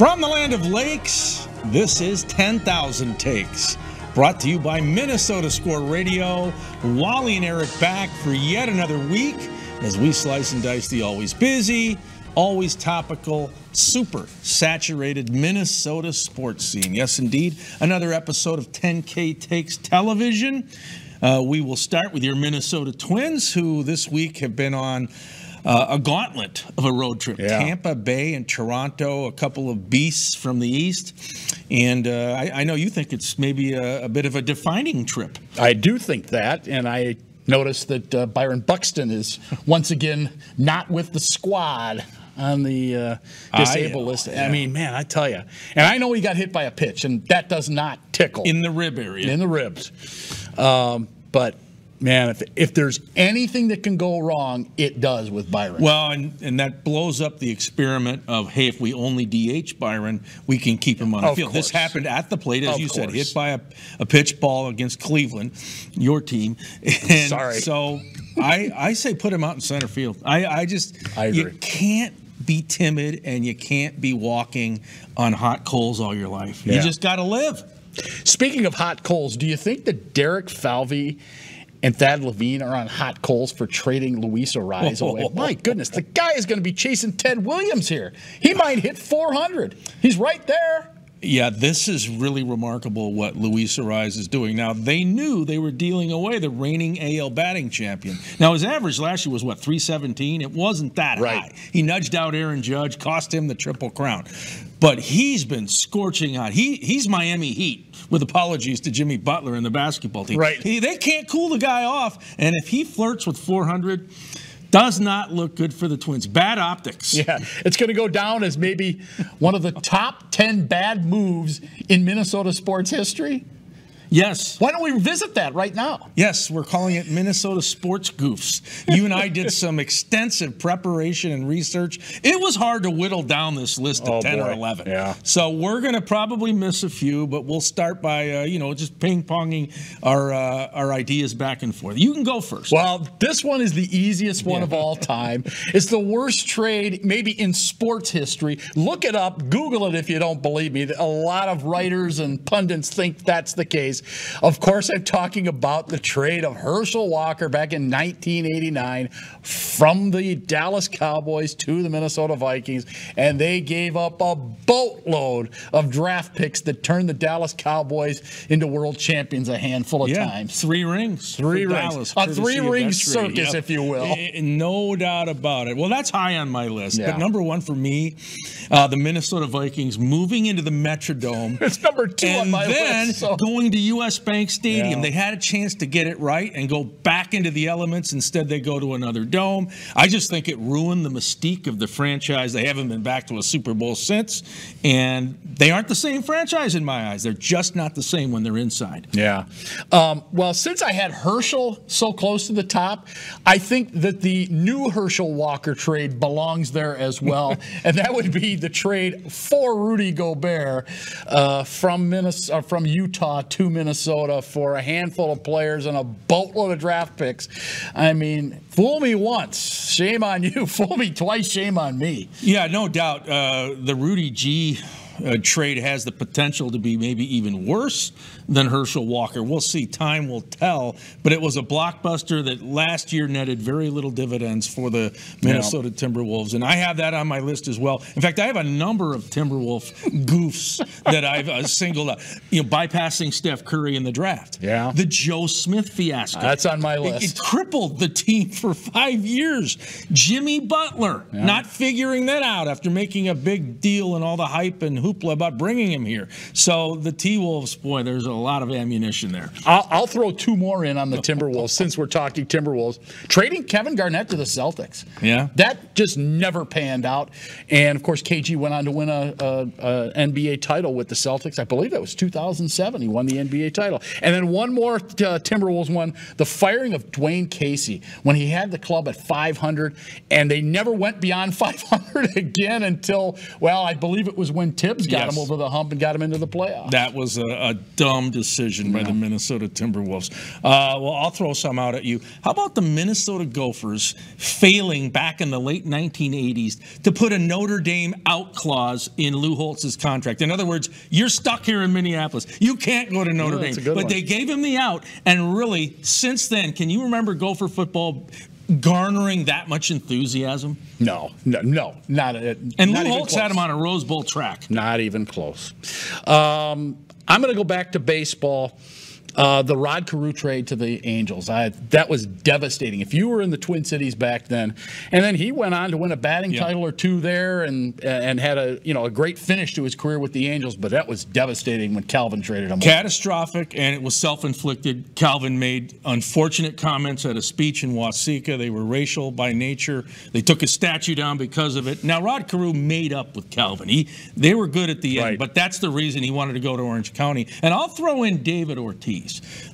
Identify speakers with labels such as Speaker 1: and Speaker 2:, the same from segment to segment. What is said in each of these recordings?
Speaker 1: From the land of lakes, this is 10,000 Takes. Brought to you by Minnesota Score Radio. Wally and Eric back for yet another week as we slice and dice the always busy, always topical, super saturated Minnesota sports scene. Yes, indeed, another episode of 10K Takes Television. Uh, we will start with your Minnesota Twins, who this week have been on uh, a gauntlet of a road trip.
Speaker 2: Yeah.
Speaker 1: Tampa Bay and Toronto, a couple of beasts from the East. And uh, I, I know you think it's maybe a, a bit of a defining trip.
Speaker 2: I do think that, and I noticed that uh, Byron Buxton is once again not with the squad on the uh, disabled
Speaker 1: I-
Speaker 2: list.
Speaker 1: yeah.
Speaker 2: I mean, man, I tell you, and I know he got hit by a pitch, and that does not tickle
Speaker 1: In the rib area.
Speaker 2: in the ribs. Um, but man, if if there's anything that can go wrong, it does with Byron.
Speaker 1: Well, and, and that blows up the experiment of, hey, if we only DH Byron, we can keep him on the
Speaker 2: Of
Speaker 1: field. This happened at the plate, as
Speaker 2: Of
Speaker 1: you said, hit by a, a pitch ball against Cleveland, your team. And
Speaker 2: Sorry.
Speaker 1: So I, I say put him out in center field. I, I just,
Speaker 2: I
Speaker 1: you can't be timid and you can't be walking on hot coals all your life. You just got to live.
Speaker 2: Speaking of hot coals, do you think that Derek Falvey and Thad Levine are on hot coals for trading Luis Arraez away? My goodness, the guy is going to be chasing Ted Williams here. He might hit 400. He's right there.
Speaker 1: Yeah, this is really remarkable what Luis Arraez is doing. Now, they knew they were dealing away the reigning AL batting champion. Now, his average last year was what, 317? It wasn't that
Speaker 2: Right.
Speaker 1: high. He nudged out Aaron Judge, cost him the Triple Crown. But he's been scorching hot. He He's Miami Heat, with apologies to Jimmy Butler and the basketball team.
Speaker 2: Right.
Speaker 1: He, they can't cool the guy off. And if he flirts with 400, does not look good for the Twins. Bad optics.
Speaker 2: Yeah, it's going to go down as maybe one of the top 10 bad moves in Minnesota sports history.
Speaker 1: Yes.
Speaker 2: Why don't we revisit that right now?
Speaker 1: Yes, we're calling it Minnesota Sports Goofs. You and I did some extensive preparation and research. It was hard to whittle down this list to
Speaker 2: Oh,
Speaker 1: 10 or 11.
Speaker 2: Yeah.
Speaker 1: So we're going to probably miss a few, but we'll start by, uh, you know, just ping ponging our, uh, our ideas back and forth. You can go first.
Speaker 2: Well, this one is the easiest one of all time. It's the worst trade, maybe in sports history. Look it up, Google it if you don't believe me. A lot of writers and pundits think that's the case. Of course, I'm talking about the trade of Herschel Walker back in 1989 from the Dallas Cowboys to the Minnesota Vikings, and they gave up a boatload of draft picks that turned the Dallas Cowboys into world champions a handful of
Speaker 1: yeah,
Speaker 2: times.
Speaker 1: three rings.
Speaker 2: Three rings.
Speaker 1: Dallas,
Speaker 2: A three-ring
Speaker 1: that trade.
Speaker 2: circus, if you will.
Speaker 1: Eh, No doubt about it. Well, that's high on my list.
Speaker 2: Yeah.
Speaker 1: But number one for me, uh, the Minnesota Vikings moving into the Metrodome.
Speaker 2: It's number two on my
Speaker 1: then
Speaker 2: list. so-
Speaker 1: going to U.S. Bank Stadium.
Speaker 2: Yeah.
Speaker 1: They had a chance to get it right and go back into the elements. Instead, they go to another dome. I just think it ruined the mystique of the franchise. They haven't been back to a Super Bowl since, and they aren't the same franchise in my eyes. They're just not the same when they're inside.
Speaker 2: Yeah. Um, well, since I had Herschel so close to the top, I think that the new Herschel Walker trade belongs there as well, and that would be the trade for Rudy Gobert uh, from Minnesota, from Utah to Minnesota for a handful of players and a boatload of draft picks. I mean, fool me once, shame on you. Fool me twice, shame on me.
Speaker 1: Yeah, no doubt. Uh, the Rudy G. Uh, trade has the potential to be maybe even worse than Herschel Walker. We'll see. Time will tell. But it was a blockbuster that last year netted very little dividends for the Minnesota Timberwolves, and I have that on my list as well. In fact, I have a number of Timberwolf goofs that I've uh, singled out. You know, bypassing Steph Curry in the draft.
Speaker 2: Yeah.
Speaker 1: The Joe Smith fiasco.
Speaker 2: That's on my
Speaker 1: It- It, crippled the team for five years. Jimmy Butler not figuring that out after making a big deal and all the hype and hoopla about bringing him here. So the T Wolves, boy, there's a lot of ammunition there.
Speaker 2: I'll, I'll throw two more in on the Timberwolves since we're talking Timberwolves. Trading Kevin Garnett to the Celtics.
Speaker 1: Yeah.
Speaker 2: That just never panned out. And of course, KG went on to win a, a, a NBA title with the Celtics. I believe that was 2007. He won the NBA title. And then one more uh, Timberwolves one the firing of Dwane Casey when he had the club at 500, and they never went beyond 500 again until, well, I believe it was when Thibs Got
Speaker 1: Yes.
Speaker 2: him over the hump and got him into the playoffs.
Speaker 1: That was a, a dumb decision by the Minnesota Timberwolves. Uh, well, I'll throw some out at you. How about the Minnesota Gophers failing back in the late 1980s to put a Notre Dame out clause in Lou Holtz's contract? In other words, you're stuck here in Minneapolis. You can't go to Notre
Speaker 2: Yeah,
Speaker 1: Dame. But
Speaker 2: one.
Speaker 1: they gave him the out, and really, since then, can you remember Gopher football garnering that much enthusiasm?
Speaker 2: no, no, no, not a,
Speaker 1: And
Speaker 2: not
Speaker 1: Lou Holtz had him on a Rose Bowl track.
Speaker 2: Not even close. Um, I'm going to go back to baseball. Uh, the Rod Carew trade to the Angels. I, that was devastating. If you were in the Twin Cities back then, and then he went on to win a batting
Speaker 1: Yeah.
Speaker 2: title or two there, and and had a you know a great finish to his career with the Angels. But that was devastating when Calvin traded him.
Speaker 1: catastrophic and it was self-inflicted calvin made unfortunate comments at a speech in Waseca they were racial by nature they took his statue down because of it now rod carew made up with calvin he, they were good at the end but that's the reason he wanted to go to orange county and i'll throw in david ortiz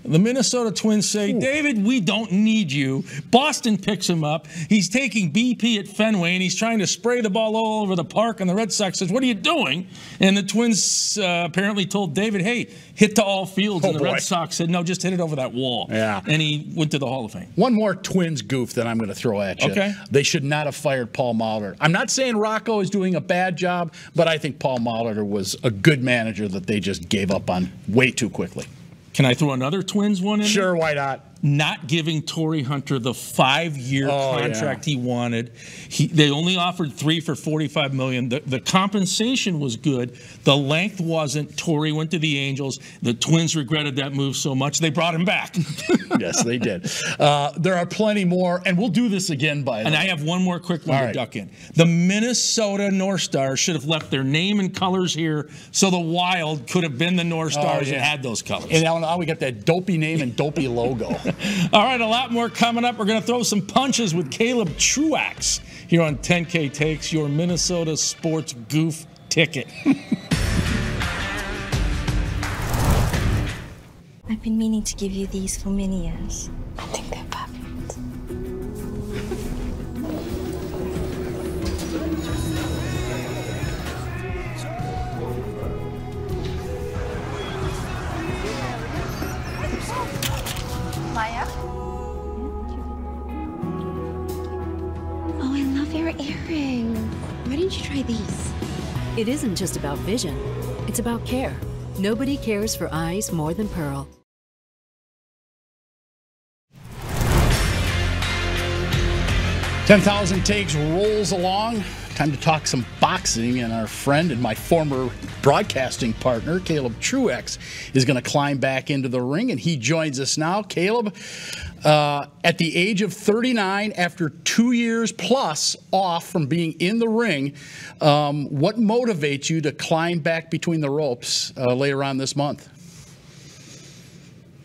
Speaker 1: the minnesota twins say david we don't need you boston picks him up he's taking bp at fenway and he's trying to spray the ball all over the park and the red sox says what are you doing and the twins uh, apparently told david hey hit to all fields
Speaker 2: Oh,
Speaker 1: and the
Speaker 2: boy.
Speaker 1: red sox said no just hit it over that wall
Speaker 2: Yeah.
Speaker 1: and he went to the hall of fame
Speaker 2: One more Twins goof that I'm going to throw at you.
Speaker 1: Okay.
Speaker 2: They should not have fired Paul Molitor. I'm not saying Rocco is doing a bad job, but I think Paul Molitor was a good manager that they just gave up on way too quickly.
Speaker 1: Can i throw another twins one in there?
Speaker 2: why not?
Speaker 1: Not giving Torii Hunter the five-year
Speaker 2: Oh,
Speaker 1: contract he wanted. He, they only offered three for forty-five million. The, the compensation was good. The length wasn't. Torrey went to the Angels. The Twins regretted that move so much they brought him back.
Speaker 2: yes, they did. Uh, there are plenty more, and we'll do this again by
Speaker 1: and. I have one more quick one
Speaker 2: All
Speaker 1: to
Speaker 2: right.
Speaker 1: duck in. The Minnesota North Stars should have left their name and colors here, so the Wild could have been the North Stars
Speaker 2: Oh, yeah.
Speaker 1: and had those colors.
Speaker 2: And now, now we got that dopey name and dopey logo.
Speaker 1: All right, a lot more coming up. We're going to throw some punches with Caleb Truax here on 10K Takes, your Minnesota sports goof ticket.
Speaker 3: I've been meaning to give you these for many years. I think they're try these?
Speaker 4: It isn't just about vision, it's about care. Nobody cares for eyes more than Pearle.
Speaker 2: Ten thousand takes rolls along. Time to talk some boxing, and our friend and my former broadcasting partner, Caleb Truax, is going to climb back into the ring, and he joins us now. Caleb, uh, at the age of 39, after two years plus off from being in the ring, um, what motivates you to climb back between the ropes uh, later on this month?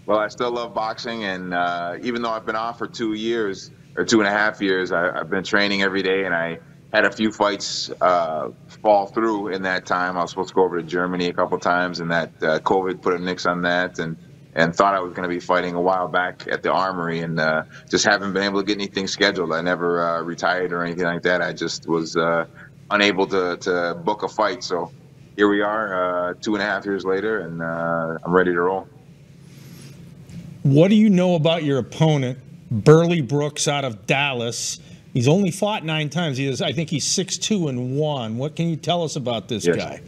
Speaker 5: Well, I still love boxing, and uh, even though I've been off for two years or two and a half years, I, I've been training every day, and I had a few fights uh, fall through in that time. I was supposed to go over to Germany a couple times, and that uh, COVID put a nix on that, and and thought I was going to be fighting a while back at the Armory, and uh, just haven't been able to get anything scheduled. I never uh, retired or anything like that. I just was uh, unable to to book a fight. So here we are, uh, two and a half years later, and uh, I'm ready to roll.
Speaker 1: What do you know about your opponent, Burley Brooks out of Dallas? He's only fought nine times. He is, I think he's six two and one. What can you tell us about this
Speaker 5: Yes.
Speaker 1: guy?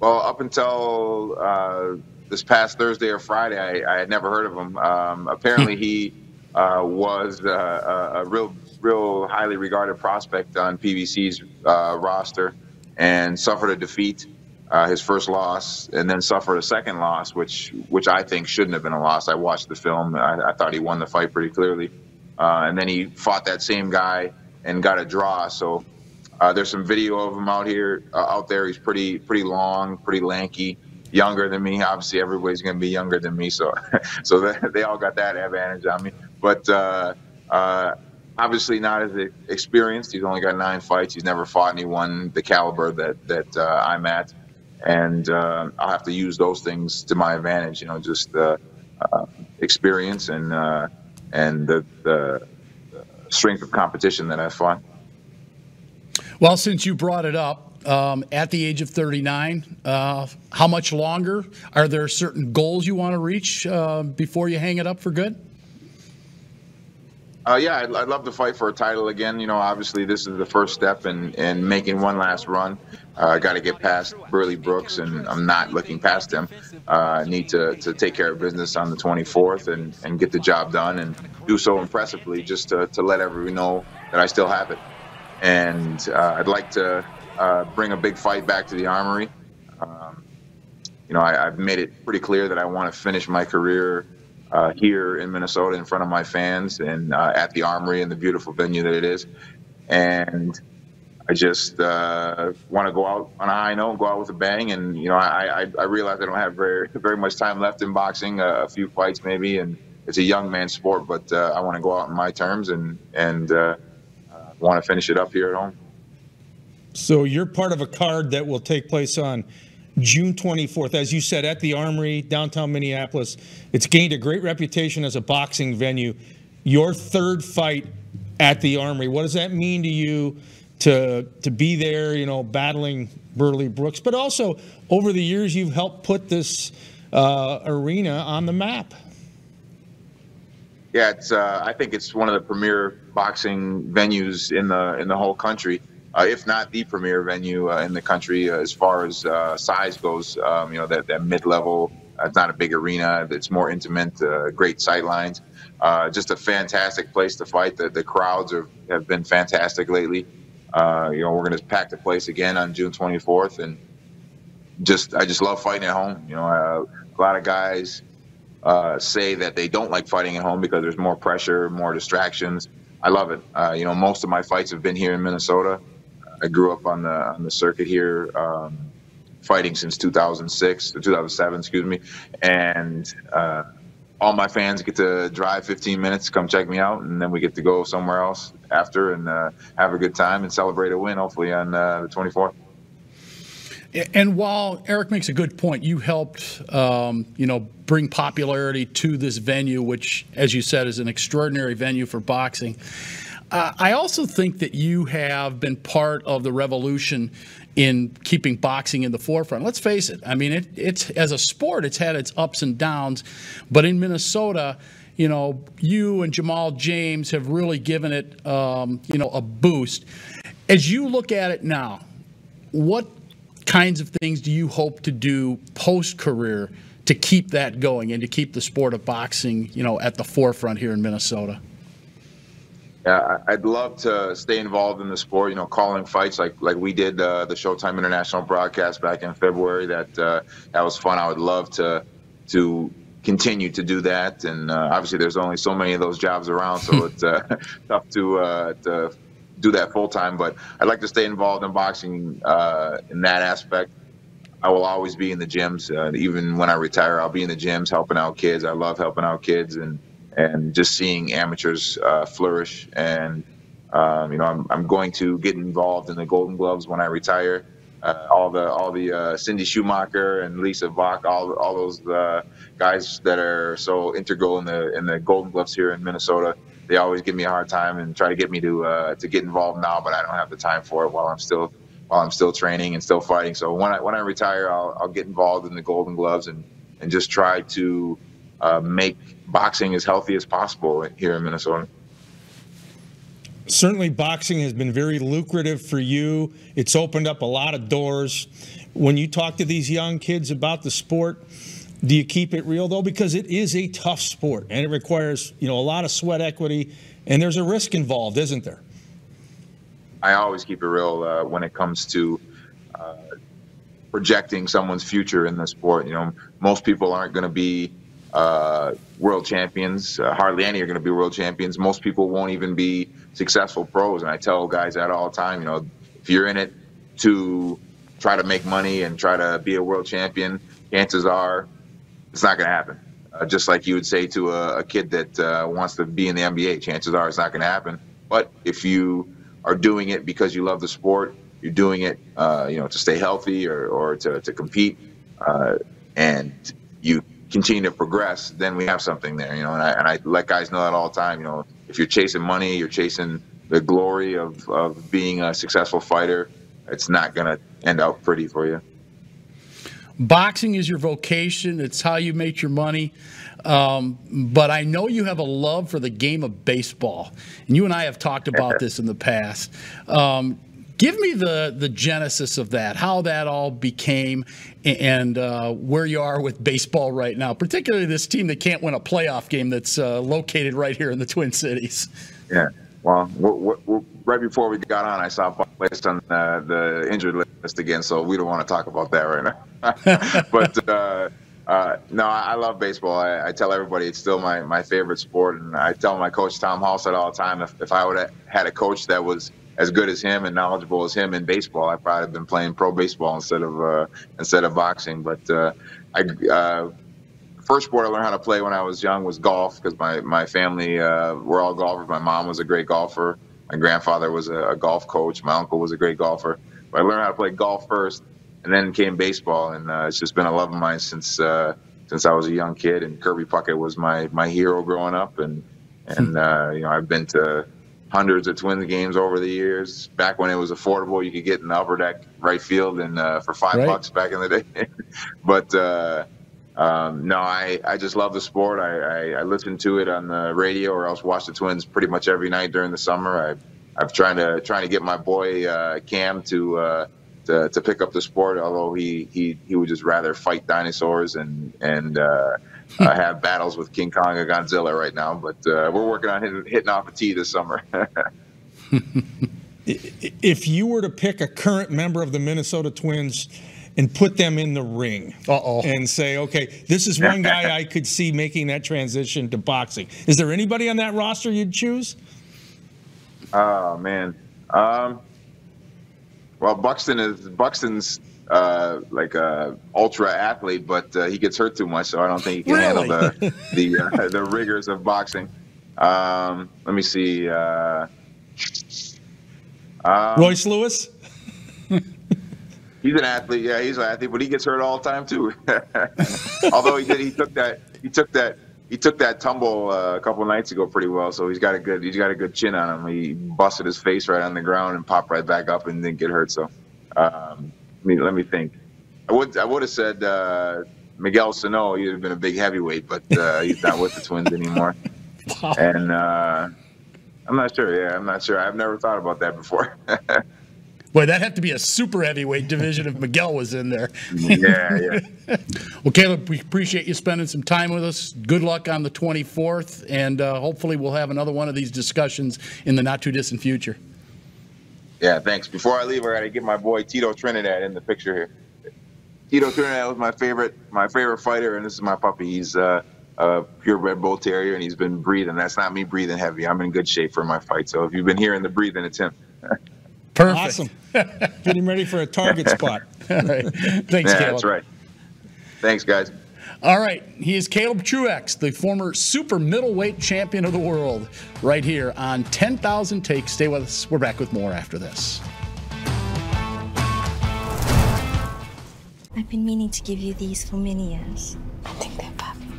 Speaker 5: Well, up until uh, this past Thursday or Friday, I, I had never heard of him. Um, apparently, he uh, was uh, a, a real, real highly regarded prospect on PBC's uh, roster, and suffered a defeat, uh, his first loss, and then suffered a second loss, which which I think shouldn't have been a loss. I watched the film. I, I thought he won the fight pretty clearly, uh, and then he fought that same guy and got a draw. So. Uh, there's some video of him out here, uh, out there. He's pretty, pretty long, pretty lanky, younger than me. Obviously, everybody's going to be younger than me, so, so they, they all got that advantage on me. But uh, uh, obviously, not as experienced. He's only got nine fights. He's never fought anyone the caliber that that uh, I'm at, and uh, I'll have to use those things to my advantage. You know, just uh, experience and uh, and the, the strength of competition that I fought.
Speaker 2: Well, since you brought it up, um, at the age of 39. Uh, how much longer? Are there certain goals you want to reach uh, before you hang it up for good?
Speaker 5: Uh, yeah, I'd, I'd, love to fight for a title again. You know, obviously this is the first step in, in making one last run. Uh, I got to get past Burley Brooks, and I'm not looking past him. Uh, I need to, to take care of business on the 24th and, and get the job done and do so impressively just to, to let everyone know that I still have it. And uh, I'd like to uh, bring a big fight back to the Armory. Um, you know, I, have made it pretty clear that I want to finish my career uh, here in Minnesota in front of my fans and uh, at the Armory and the beautiful venue that it is. And I just uh, want to go out on a high note, go out with a bang. And you know, I, I, I realize I don't have very very much time left in boxing, uh, a few fights maybe, and it's a young man's sport. But uh, I want to go out on my terms and and uh, want to finish it up here at home.
Speaker 1: So you're part of a card that will take place on June 24th, as you said, at the Armory, downtown Minneapolis. It's gained a great reputation as a boxing venue. Your third fight at the Armory, what does that mean to you to to be there, you know, battling Burley Brooks, but also over the years you've helped put this uh, arena on the map?
Speaker 5: Yeah, it's. Uh, I think it's one of the premier boxing venues in the in the whole country if not the premier venue uh, in the country uh, as far as uh, size goes. Um, you know, that, that mid level, it's not a big arena, it's more intimate, great sight lines. just a fantastic place to fight. The, the crowds are, have been fantastic lately. you know, we're going to pack the place again on June 24th. And just, I just love fighting at home. You know, a lot of guys uh, say that they don't like fighting at home because there's more pressure, more distractions. I love it. Uh, you know, most of my fights have been here in Minnesota. I grew up on the on the circuit here, um, fighting since 2006 or 2007, excuse me, and uh, all my fans get to drive 15 minutes, come check me out, and then we get to go somewhere else after and uh, have a good time and celebrate a win, hopefully on uh, the 24th.
Speaker 2: And while Eric makes a good point, you helped, um, you know, bring popularity to this venue, which, as you said, is an extraordinary venue for boxing. Uh, I also think that you have been part of the revolution in keeping boxing in the forefront. Let's face it. I mean, it, it's as a sport, it's had its ups and downs, but in Minnesota, you know, you and Jamal James have really given it, um, you know, a boost. As you look at it now, what kinds of things do you hope to do post career to keep that going and to keep the sport of boxing, you know, at the forefront here in Minnesota?
Speaker 5: Yeah, I'd love to stay involved in the sport. You know, calling fights like like we did uh, the Showtime International broadcast back in February. That uh, that was fun. I would love to to continue to do that. And uh, obviously, there's only so many of those jobs around, so it's uh, tough to uh, to do that full time. But I'd like to stay involved in boxing in that aspect. I will always be in the gyms. even when I retire, I'll be in the gyms helping out kids. I love helping out kids and and just seeing amateurs uh, flourish. And um, you know, I'm, I'm going to get involved in the Golden Gloves when I retire. Uh, all the all the uh, Cindy Schumacher and Lisa Bach, all all those uh, guys that are so integral in the in the Golden Gloves here in Minnesota. They always give me a hard time and try to get me to uh, to get involved now, but I don't have the time for it while I'm still while I'm still training and still fighting. So when I when I retire, I'll, I'll get involved in the Golden Gloves and and just try to uh, make boxing as healthy as possible here in Minnesota.
Speaker 1: Certainly, boxing has been very lucrative for you. It's opened up a lot of doors. When you talk to these young kids about the sport, do you keep it real though? Because it is a tough sport and it requires, you know, a lot of sweat equity, and there's a risk involved, isn't there?
Speaker 5: I always keep it real uh, when it comes to uh, projecting someone's future in the sport. You know, most people aren't going to be uh, world champions. Uh, hardly any are going to be world champions. Most people won't even be successful pros. And I tell guys that all the time. You know, if you're in it to try to make money and try to be a world champion, chances are it's not going to happen. Uh, just like you would say to a, a kid that uh, wants to be in the NBA, chances are it's not going to happen. But if you are doing it because you love the sport, you're doing it, uh, you know, to stay healthy or, or to, to compete, uh, and you continue to progress, then we have something there, you know. And I, and I let guys know that all the time. You know, if you're chasing money, you're chasing the glory of, of being a successful fighter, it's not going to end out pretty for you.
Speaker 2: Boxing is your vocation. It's how you make your money. Um, but I know you have a love for the game of baseball, and you and I have talked about this in the past. Um, give me the the genesis of that, how that all became, and uh, where you are with baseball right now, particularly this team that can't win a playoff game that's uh, located right here in the Twin Cities.
Speaker 5: Yeah. Well, we're, we're, right before we got on, I saw placed on uh, the injured list again, so we don't want to talk about that right now. but uh, uh, no, I love baseball. I, I, tell everybody it's still my, my favorite sport, and I tell my coach Tom Halstead all the time if, if I would have had a coach that was as good as him and knowledgeable as him in baseball, I'd probably have been playing pro baseball instead of uh, instead of boxing. But uh, I uh, first sport I learned how to play when I was young was golf because my my family uh, were all golfers. My mom was a great golfer. My grandfather was a, a golf coach. My uncle was a great golfer. But I learned how to play golf first, and then came baseball, and uh, it's just been a love of mine since uh, since I was a young kid. And Kirby Puckett was my my hero growing up, and and you know I've been to hundreds of Twins games over the years. Back when it was affordable, you could get in the upper deck right field and uh, for five right. bucks back in the day. but uh, um, no, I, I just love the sport. I, I, I, listen to it on the radio or else watch the Twins pretty much every night during the summer. I, I've trying to trying to get my boy uh, Cam to, uh, to to pick up the sport, although he, he, he would just rather fight dinosaurs and and uh, have battles with King Kong or Godzilla right now, but uh, we're working on hitting, hitting off a tee this summer.
Speaker 1: if you were to pick a current member of the Minnesota Twins and put them in the ring
Speaker 2: Uh-oh.
Speaker 1: and say, okay, this is one guy I could see making that transition to boxing. Is there anybody on that roster you'd choose?
Speaker 5: Oh man, um, well Buxton is Buxton's uh, like a ultra athlete, but uh, he gets hurt too much, so I don't think he can really? handle the the uh, the rigors of boxing. Um, let me see. Uh,
Speaker 1: um, Royce Lewis.
Speaker 5: he's an athlete, yeah, he's an athlete, but he gets hurt all the time too. Although he did, he took that, he took that, he took that tumble uh, a couple nights ago pretty well. So he's got a good, he's got a good chin on him. He busted his face right on the ground and popped right back up and didn't get hurt. So. Um, me let me think. I would I would have said uh, Miguel Sano. He'd have been a big heavyweight, but uh, he's not with the Twins anymore. Wow. And uh, I'm not sure. Yeah, I'm not sure. I've never thought about that before.
Speaker 2: Boy, that'd have to be a super heavyweight division if Miguel was in there.
Speaker 5: yeah, yeah.
Speaker 2: well, Caleb, we appreciate you spending some time with us. Good luck on the 24th, and uh, hopefully we'll have another one of these discussions in the not too distant future.
Speaker 5: Yeah, thanks. Before I leave, I got to get my boy Tito Trinidad in the picture here. Tito Trinidad was my favorite, my favorite fighter, and this is my puppy. He's uh, a purebred bull terrier, and he's been breathing. That's not me breathing heavy. I'm in good shape for my fight. So if you've been hearing the breathing, it's him.
Speaker 2: Perfect.
Speaker 1: Awesome. Getting ready for a target spot.
Speaker 2: All right. Thanks,
Speaker 5: yeah,
Speaker 2: Caleb.
Speaker 5: That's right. Thanks, guys.
Speaker 2: All right, he is Caleb Truax, the former super middleweight champion of the world, right here on 10,000 Takes. Stay with us. We're back with more after this.
Speaker 3: I've been meaning to give you these for many years. I think they're perfect.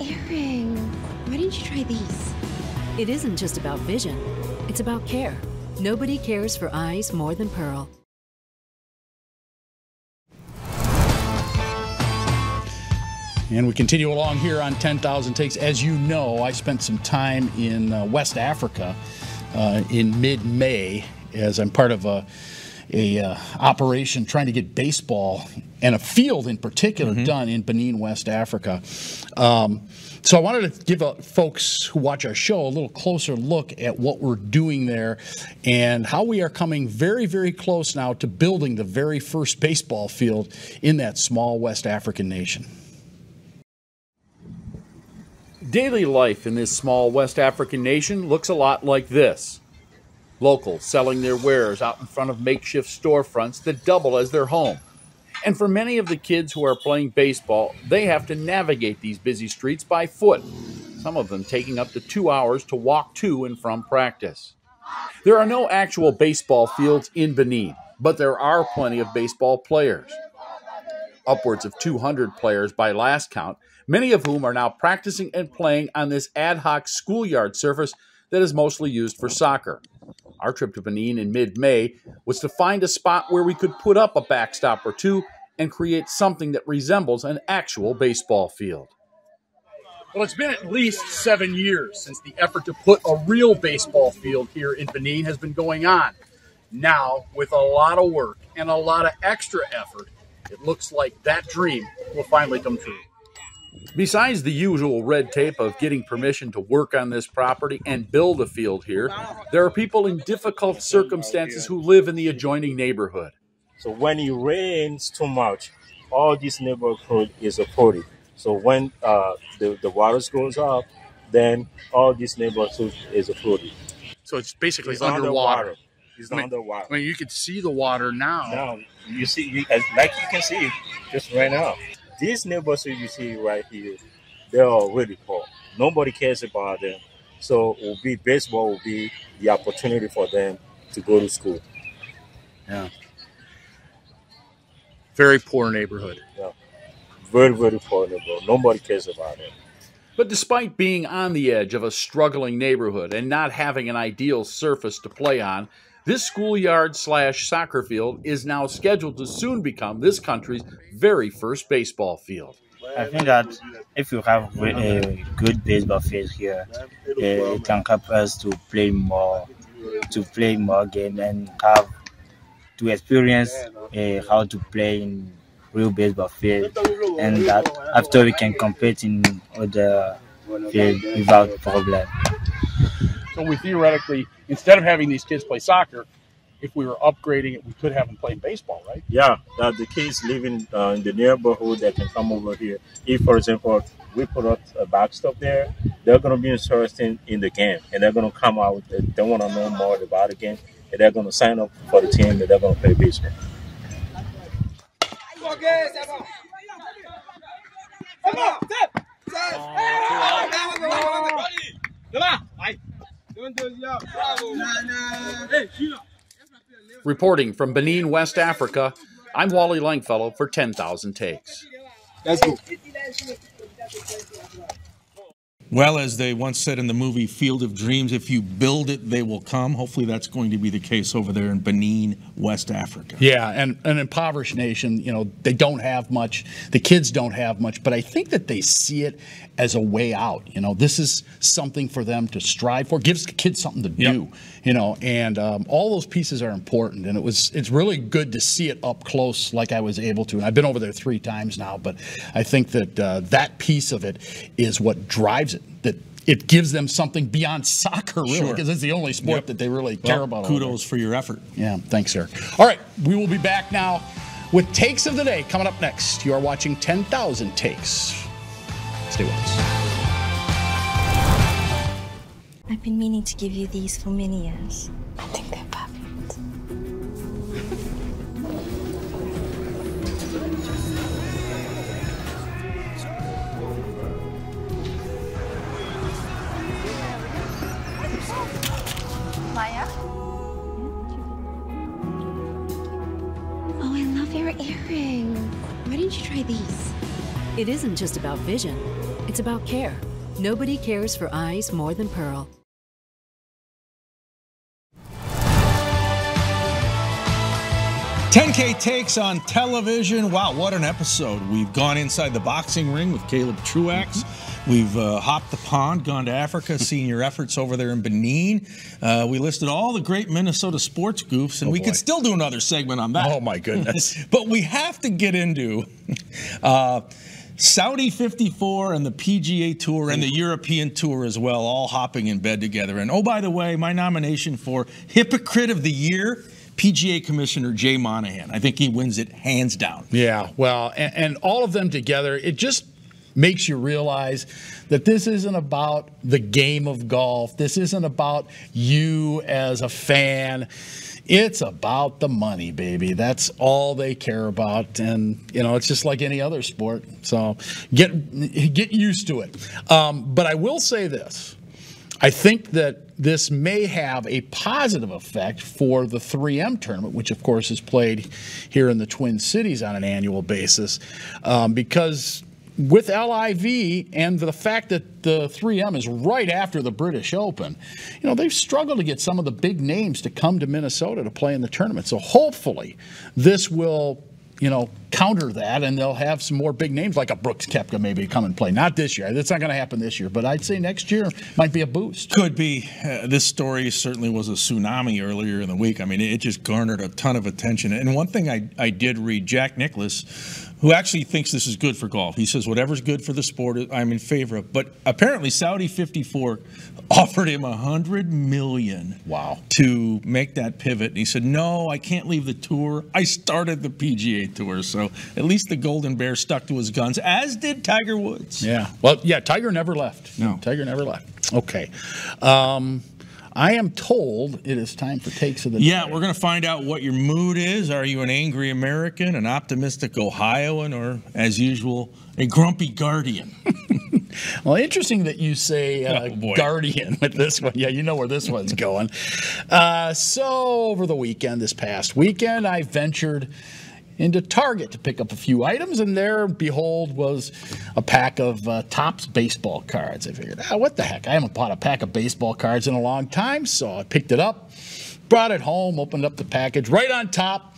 Speaker 6: Earring. Why didn't you try these?
Speaker 4: It isn't just about vision, it's about care. Nobody cares for eyes more than Pearle.
Speaker 2: And we continue along here on 10,000 Takes. As you know, I spent some time in uh, West Africa uh, in mid May as I'm part of a a uh, operation trying to get baseball and a field in particular mm-hmm. done in Benin, West Africa. Um, so I wanted to give uh, folks who watch our show a little closer look at what we're doing there and how we are coming very, very close now to building the very first baseball field in that small West African nation.
Speaker 7: Daily life in this small West African nation looks a lot like this. Locals selling their wares out in front of makeshift storefronts that double as their home. And for many of the kids who are playing baseball, they have to navigate these busy streets by foot, some of them taking up to two hours to walk to and from practice. There are no actual baseball fields in Benin, but there are plenty of baseball players. Upwards of 200 players by last count, many of whom are now practicing and playing on this ad hoc schoolyard surface that is mostly used for soccer. Our trip to Benin in mid May was to find a spot where we could put up a backstop or two and create something that resembles an actual baseball field.
Speaker 2: Well, it's been at least seven years since the effort to put a real baseball field here in Benin has been going on. Now, with a lot of work and a lot of extra effort, it looks like that dream will finally come true.
Speaker 7: Besides the usual red tape of getting permission to work on this property and build a field here, there are people in difficult circumstances who live in the adjoining neighborhood.
Speaker 8: So when it rains too much, all this neighborhood is flooded. So when uh, the, the water goes up, then all this neighborhood is flooded.
Speaker 2: So it's basically
Speaker 8: It's
Speaker 2: underwater.
Speaker 8: underwater. It's
Speaker 2: I mean-
Speaker 8: underwater.
Speaker 2: I mean, you can see the water now.
Speaker 8: Now you see, you, as, like you can see, just right now, this neighborhood you see right here, they are really poor. Nobody cares about them. So will be baseball will be the opportunity for them to go to school. Yeah.
Speaker 2: Very poor neighborhood. Yeah.
Speaker 8: Very very poor neighborhood. Nobody cares about them.
Speaker 7: But despite being on the edge of a struggling neighborhood and not having an ideal surface to play on, this schoolyard slash soccer field is now scheduled to soon become this country's very first baseball field.
Speaker 9: I think that if you have a good baseball field here, uh, it can help us to play more, to play more game and have to experience uh, how to play in real baseball field, and that after we can compete in other field without problem.
Speaker 2: So we theoretically, instead of having these kids play soccer, if we were upgrading it, we could have them playing baseball, right?
Speaker 8: Yeah, that the kids living uh, in the neighborhood that can come over here. If, for example, we put up a backstop there, they're going to be interested in the game and they're going to come out. They, they want to know more about the game and they're going to sign up for the team and they're going to play baseball.
Speaker 7: Reporting from Benin, West Africa, I'm Wally Langfellow for 10,000 Takes.
Speaker 1: Well, as they once said in the movie Field of Dreams, if you build it, they will come. Hopefully, that's going to be the case over there in Benin, West Africa.
Speaker 2: Yeah, and an impoverished nation, you know, they don't have much. The kids don't have much, but I think that they see it as a way out. You know, this is something for them to strive for. Gives the kids something to do. You know, and um, all those pieces are important. And it was it's really good to see it up close, like I was able to. And I've been over there three times now, but I think that uh, that piece of it is what drives it. That it gives them something beyond soccer, really,
Speaker 1: Sure.
Speaker 2: because it's the only sport
Speaker 1: Yep.
Speaker 2: that they really care
Speaker 1: Well,
Speaker 2: about. over
Speaker 1: kudos for your effort.
Speaker 2: Yeah, thanks, sir. All right, we will be back now with takes of the day coming up next. You are watching 10,000 Takes. Stay with us.
Speaker 3: I've been meaning to give you these for many years. I think they're
Speaker 4: It isn't just about vision, it's about care. Nobody cares for eyes more than Pearle.
Speaker 1: Ten K takes on television. Wow, what an episode! We've gone inside the boxing ring with Caleb Truax. We've uh, hopped the pond, gone to Africa, seen your efforts over there in Benin. Uh, we listed all the great Minnesota sports goofs, and we could still do another segment on that.
Speaker 2: Oh, my goodness.
Speaker 1: but we have to get into uh, Saudi 54 and the PGA Tour and the European Tour as well, all hopping in bed together. And oh, by the way, my nomination for Hypocrite of the Year, PGA Commissioner Jay Monahan. I think he wins it hands down.
Speaker 2: Yeah, well, and, and all of them together, it just makes you realize that this isn't about the game of golf. This isn't about you as a fan. It's about the money, baby. That's all they care about, and you know it's just like any other sport. So get get used to it. Um, but I will say this: I think that this may have a positive effect for the 3M tournament, which of course is played here in the Twin Cities on an annual basis, um, because with LIV and the fact that the 3M is right after the British Open, you know, they've struggled to get some of the big names to come to Minnesota to play in the tournament. So hopefully this will you know, counter that, and they'll have some more big names like a Brooks Koepka maybe come and play. Not this year. That's not going to happen this year, but I'd say next year might be a boost.
Speaker 1: Could be. Uh, this story certainly was a tsunami earlier in the week. I mean, it just garnered a ton of attention. And one thing I, I did read, Jack Nicklaus who actually thinks this is good for golf. He says whatever's good for the sport, I'm in favor of. But apparently, Saudi 54 offered him a hundred million.
Speaker 2: Wow.
Speaker 1: To make that pivot, and he said, "No, I can't leave the tour. I started the PGA Tour, so at least the Golden Bear stuck to his guns, as did Tiger Woods."
Speaker 2: Yeah. Well, yeah. Tiger never left.
Speaker 1: No.
Speaker 2: Tiger never left. Okay. Um, I am told it is time for takes of the
Speaker 1: yeah,
Speaker 2: day.
Speaker 1: we're going to find out what your mood is. Are you an angry American, an optimistic Ohioan, or, as usual, a grumpy Guardian?
Speaker 2: well, interesting that you say uh, oh, Guardian with this one. Yeah, you know where this one's going. Uh, so, over the weekend, this past weekend, I ventured into Target to pick up a few items, and there, behold, was a pack of uh, Topps baseball cards. I figured, ah, what the heck? I haven't bought a pack of baseball cards in a long time, so I picked it up, brought it home, opened up the package. Right on top,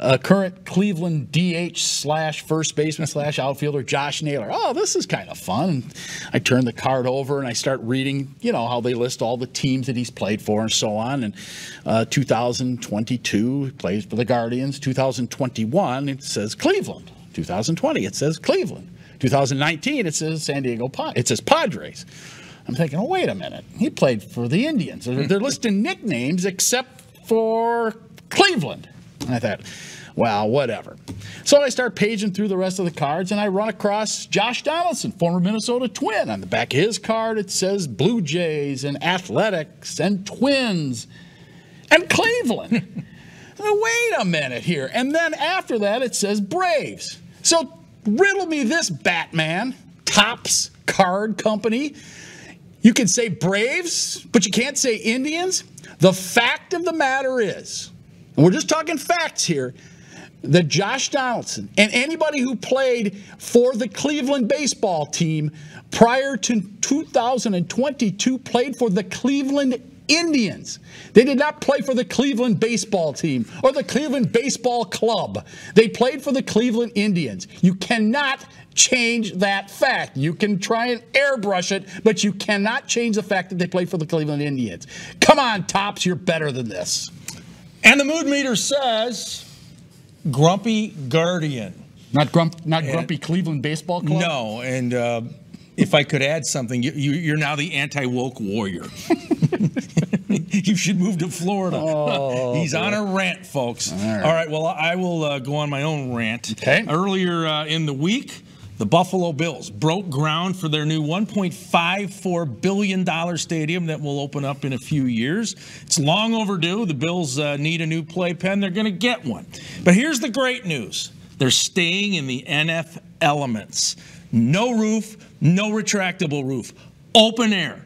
Speaker 2: uh, current Cleveland DH slash first baseman slash outfielder Josh Naylor. Oh, this is kind of fun. I turn the card over and I start reading, you know, how they list all the teams that he's played for and so on. And uh, 2022, he plays for the Guardians. 2021, it says Cleveland. 2020, it says Cleveland. 2019, it says San Diego. It says Padres. I'm thinking, oh, wait a minute. He played for the Indians. They're listing nicknames except for Cleveland. And I thought, well, whatever. So I start paging through the rest of the cards and I run across Josh Donaldson, former Minnesota Twin. On the back of his card, it says Blue Jays and Athletics and Twins and Cleveland. Wait a minute here. And then after that, it says Braves. So riddle me this, Batman. Topps Card Company. You can say Braves, but you can't say Indians. The fact of the matter is, we're just talking facts here, that Josh Donaldson and anybody who played for the Cleveland baseball team prior to 2022 played for the Cleveland Indians. They did not play for the Cleveland baseball team or the Cleveland baseball club. They played for the Cleveland Indians. You cannot change that fact. You can try and airbrush it, but you cannot change the fact that they played for the Cleveland Indians. Come on, Topps, you're better than this.
Speaker 1: And the mood meter says Grumpy Guardian.
Speaker 2: Not grump, not and, grumpy Cleveland baseball club.
Speaker 1: No, and uh, if I could add something, you, you, are now the anti woke warrior. you should move to Florida. Oh, He's boy. on a rant, folks. All right. All right well, I will uh, go on my own rant.
Speaker 2: Okay.
Speaker 1: Earlier uh, in the week, the Buffalo Bills broke ground for their new $1.54 billion stadium that will open up in a few years. It's long overdue. The Bills uh, need a new playpen. They're going to get one. But here's the great news they're staying in the NF elements. No roof, no retractable roof, open air.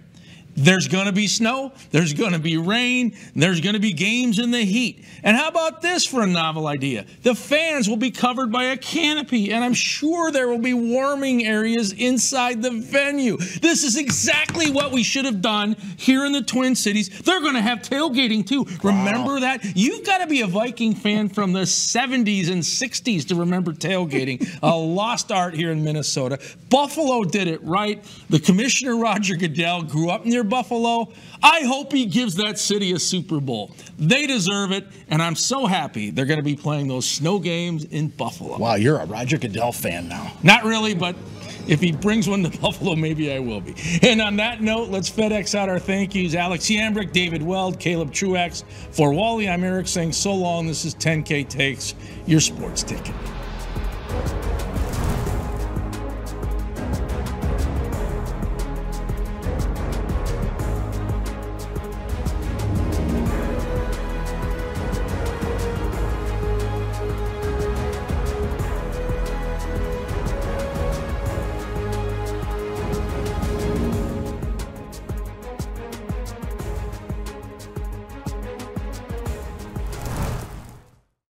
Speaker 1: There's going to be snow, there's going to be rain, there's going to be games in the heat. And how about this for a novel idea? The fans will be covered by a canopy, and I'm sure there will be warming areas inside the venue. This is exactly what we should have done here in the Twin Cities. They're going to have tailgating too. Wow. Remember that? You've got to be a Viking fan from the 70s and 60s to remember tailgating, a lost art here in Minnesota. Buffalo did it right. The commissioner, Roger Goodell, grew up near Buffalo. I hope he gives that city a Super Bowl. They deserve it, and I'm so happy they're going to be playing those snow games in Buffalo.
Speaker 2: Wow, you're a Roger Goodell fan now.
Speaker 1: Not really, but if he brings one to Buffalo, maybe I will be. And on that note, let's FedEx out our thank yous. Alex Yambrick, David Weld, Caleb Truax. For Wally, I'm Eric saying so long. This is 10K Takes, your sports ticket.